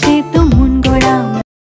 সে তো